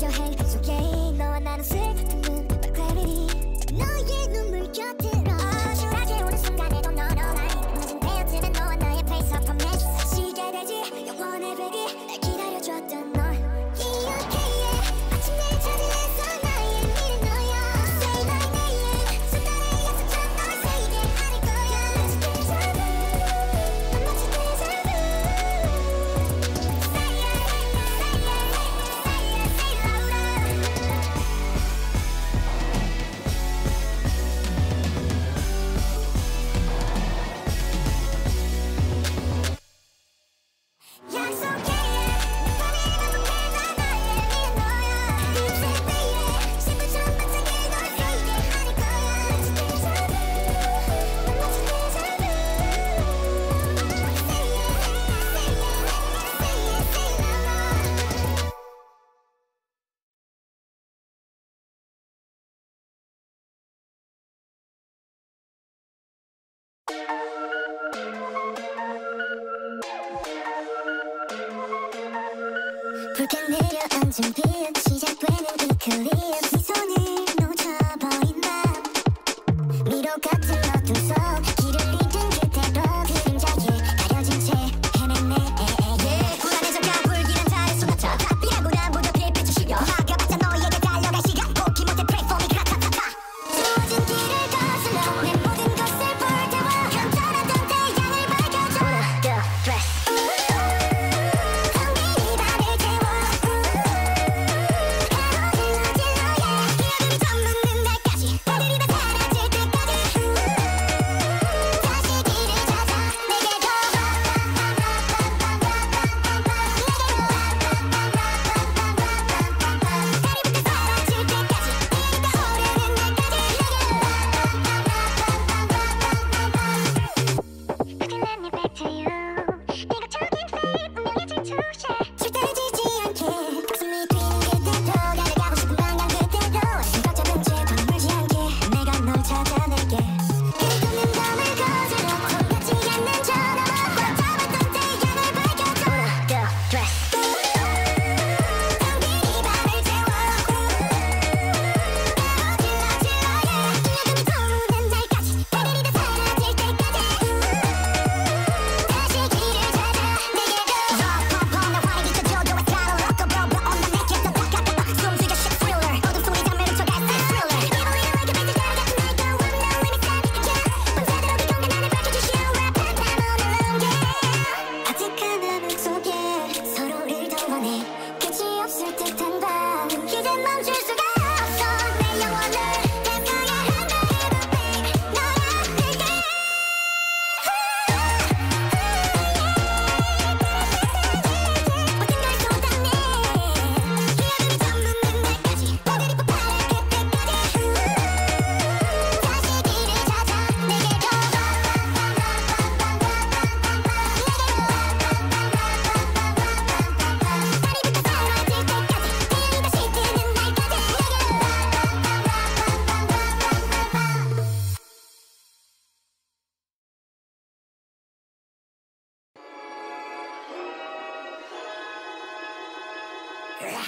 your head, it's okay. No, I'm not a sick, but clarity. No, you're 불쾌 내려앉은 비엔 시작돼.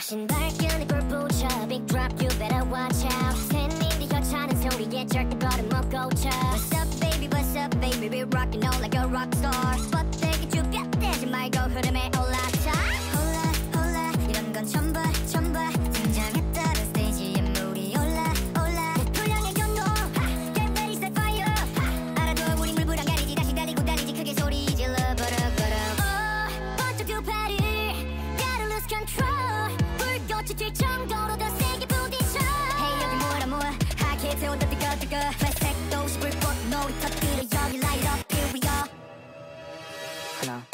flashing back in the purple chub Big drop, you better watch out. 샌인데 혀차는 소리에 절대 버릇못 고쳐 What's up baby, what's up baby? We rockin' on like a rock star. 뻗대기 죽겠대지 말고 흐름에 올라타. 홀라 홀라. 이런 건 처음 봐 처음 봐 등장했 control.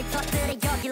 머리 터뜨려 여기